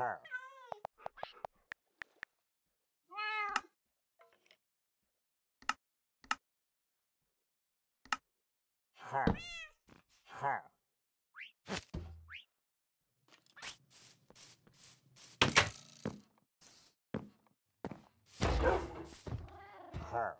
Huh. Huh. Huh. Huh.